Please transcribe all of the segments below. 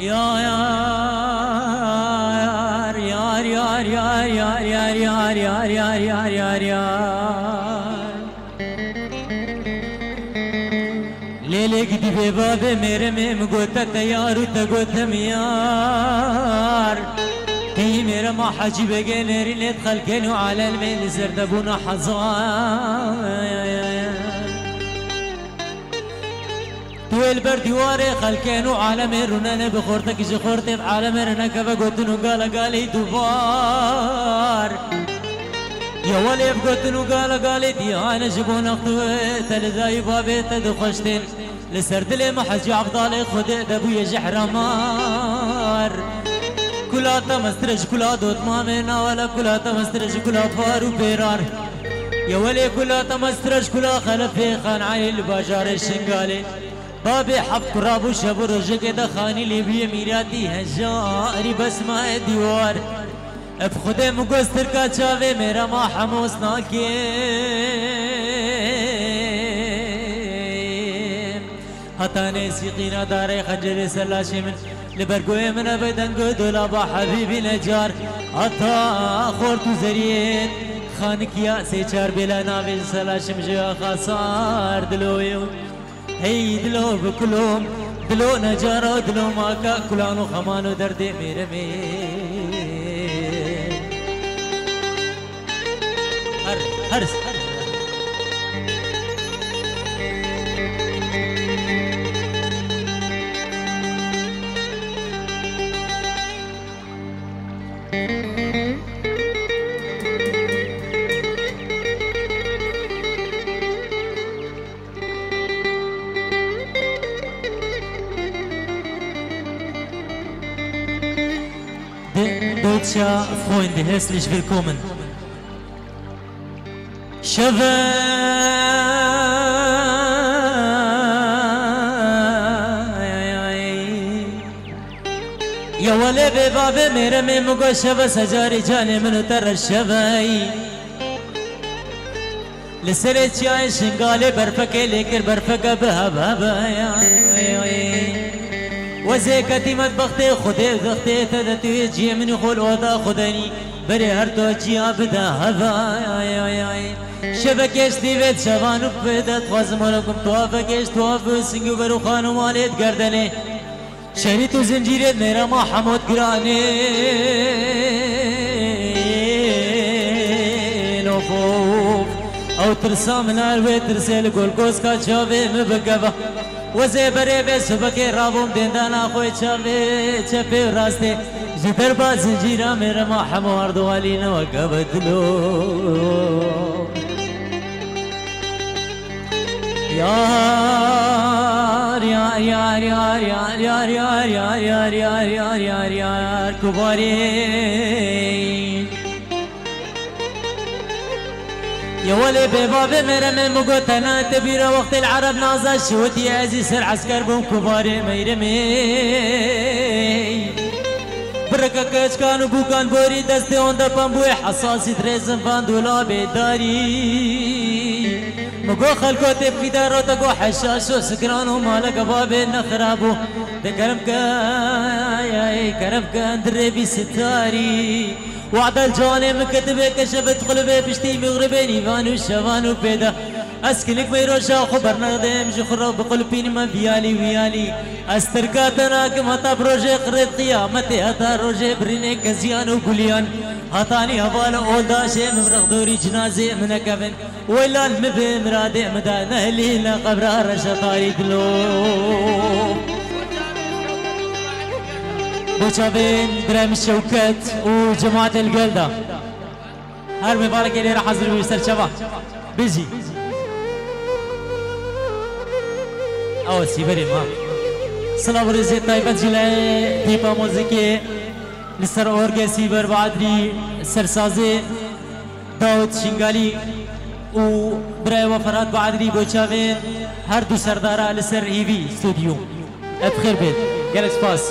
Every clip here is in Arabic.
يا يار يار يار يار يار يار يار يار يار يار يار يار ليلك دي بباب میرے میں مگوتا تیار تگوتا میار تي میرا ما حاجي بقى ناري ندخل كانوا على الميل زردبونا حزان دوێل بەر دیوارێ خەلکێن و عالەمێ ڕونەنە بخۆرتەکیژ خۆرتێت عالەمێرەنەکە بەگوتن و گالەگالی دووبار یەوە لێ بگوتن و گالەگالی دیانە ji بۆ نەخوێتە لەدایی بابێتە دخۆشتێن لەسەر دلێ مەحەجی عبداڵێ خودێ دەبووە ژە حرامار. کولاتە مەسترش کولا دۆتمامێ ناوەلە مسترج مەسترش فارو و پێرار یەوە لێ مسترج مەسترش کولا خان خانعیل باژارێ شنگالێ بابي حفت رابو شابو رجك ده خاني لي بيه ميراتي هجاري بسمع ديوار بخده مقصر كاچاوه میرا ما حموس ناكيم حتى نسي قينا داري خجر سلاشي من. لبرگوه من بدنگو دولا با حبيبي نجار. حتى خورتو زريت خانك يا سيچار بلا ناوي سلاشم جوا خسار دلويو هی دلو بکلوم دلو نجارا دلو ماکا کلانو خمانو درد میره می هر هر Lutscher, Freunde, herzlich willkommen. يا ولدي بابا مرمي مقشبة سجاري جاني من ترى الشباي لسرت يا شنقالي برفك لكر برفك بها بابا يا وزيكتي مطبختي خدي دختي تدتي جي من خلوطا خدني بري هر تو جي ابدا هذا شبكش دي بيت شبانو بدت خوازم ولكم توافكش توافو سنگو برو خانو ماليت گردني شريط و زنجيرت ميرا ما حمود گراني نوفوف أو ترسام نار وي ترسل گلگوز کا چاوه مبگوه. وزه بره به سبکه رابم دندانا خوی چاوه چپه راسته جدر با زنجیرا میرا ما حمار دوالی نوگه دلو یار یار یار یار یار یار یار یار یار یار یار یار یار کباری يولي بباب مرم مقوتنا تبير وقت العرب نازا شوتي عزيز العسكر بوم كبار ميرمي. برکه کچ کانو بوکان بوری دسته اوندا پمبوی حساسی درزم فاندولا بيداري مقو خلکو تبکی دارو تگو حشاش و سکران و باب نخرابو. ده کرم يا کرم کن دره بی وعد الجواني مكتبه كشفت قلبي بشتي مغربيني فانو شفانو بيدا. اسكنك ميروشا خبر نغدم جخرو بقلبين ما بيالي ويالي. استرقاتنا كما بروجي قرد قيامتي هتا روجي بريني كزيان وقليان هاتاني هبال اولداشي مفرغ دوري جنازي من كفن. ولا المبه مرادي مدى نهلي لقبر رشطاري دلو بوشافين برام الشوكت وجماعة القلدة هر مبارك اللي راح حضر ويستر شباب بيزي أو سيبري ما سلام رزي طيبة جلاء ديبا موزيكي لسر أورجي سيبر بعدري سرسازي داود شنغالي و برای وفرات بعدري بوشافين هر دو سردارا لسر ايفي ستوديو ابخير بيت جالس باس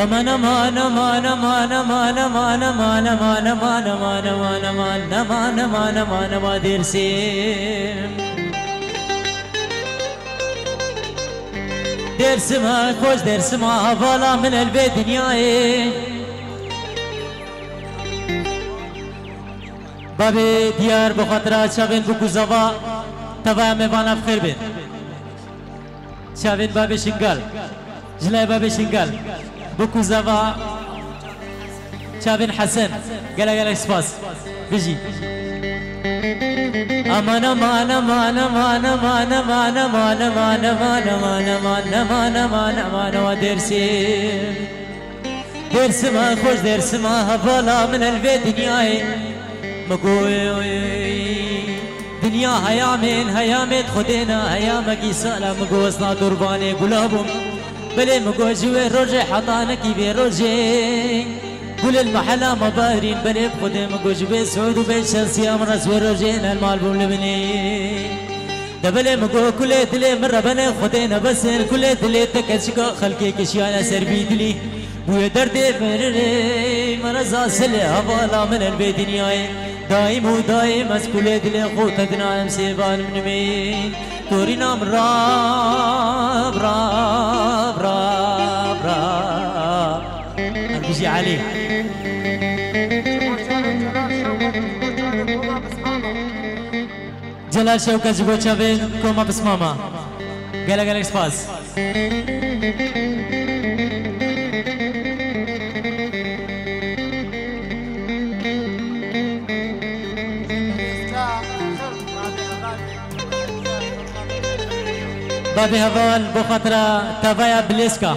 aman mana mana mana mana mana mana mana mana mana mana mana mana mana mana mana mana درسم خوش درسم حوالا من البه دنیای بابی دیار بخاطر چاوین بو گوزاوا توا میوان خیر بین چاوین بابی شنگل جلای بابی شنگل بكو زوا شابين حسن قال قال سباس بيجي أمان أمان أمان أمان أمان أمان أمان أمان أمان أمان أمان أمان أمان أمان ودرسي درس ما خوش درس ما هفالا من البيت دنياي مقوي دنيا هيا من هيا من خدينا هيا مقي سالا مقو أصلا درباني قلابهم بلي مقوجي وروجي حضانكي بروجي قول المحلة مبارين بلي بخدي مقوجي بسعود وبالشمس يا مرس وروجينا المال بولبني دبلي مگو کلی دلی من ربنا خودی نبسن کلی دلی تکش کا خلقی کشیانا سر بی دلی بوی درد فرری من از اصل حوالا من البی دنیای دائم و دائم از کلی دلی خود تدنایم سیبان منمی توری نام را وزي عليه. جلال شوكة جبوتشا تشافين كوما بس ماما. قال قال سباس بابي هفال بخاطر تبايا بليسكا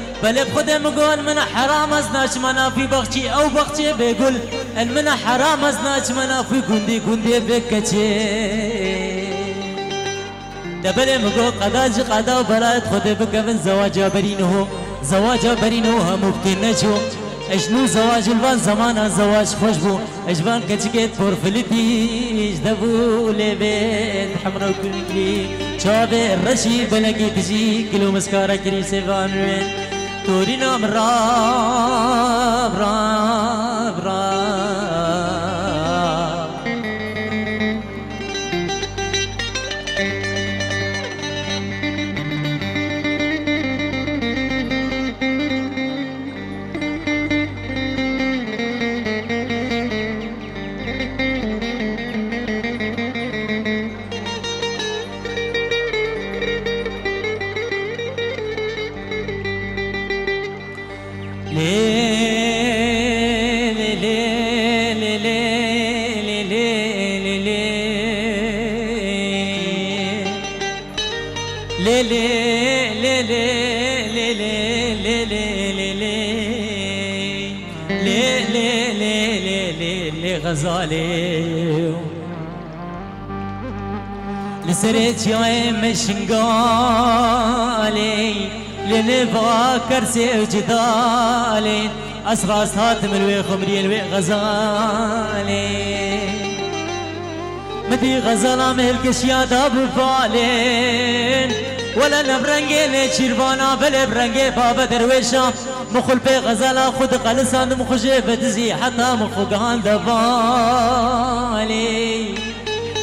بلي بخدم قول من حرام ازناش منا في بغتي أو بغتي بيقول المن حرام ازناش منا في قندي قندي بكتي دبلي مقول قداج قدا وبلايت خد بك من زواج برينه زواج برينه هم بكنجو اجنو زواج البان زمانا زواج خوش بو. اجبان كتكيت فور فلتي اجدبو لبيت حمرو كنكلي شابي الرشي بلقي تجي كلو مسكارة كريسي فان وين তোর নাম রাম রাম রাম غزالي لسرت يا مشنقالي لنبغى كرسي خمري الوي غزالي مدي غزالة ملك يا داب فالين ولا لبرنگی نیچیروانا بل برنگه باب درویشا. مخل پی غزلا خود قلسان مخجه بدزی حتا مخوگان دوالی.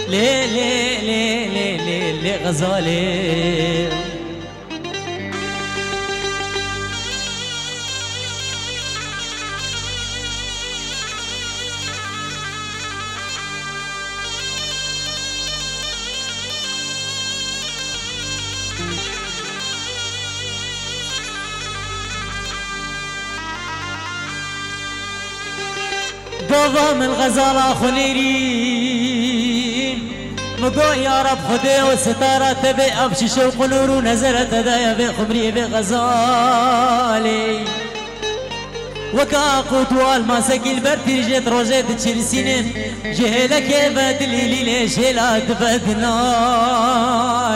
لی لی لی لی لی غزالی. دوم الغزالة خليرين مقو يا رب خدي وستارة تبي أبشي شوق نور ونزلت خمري بخمري بغزالي وكاقو قوتوال ما سكي البرد رجيت رجيت تشير سنين جهلك بدلي لي ليش لا تفدنا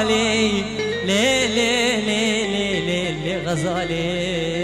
لي لي لي لي لي لي غزالي.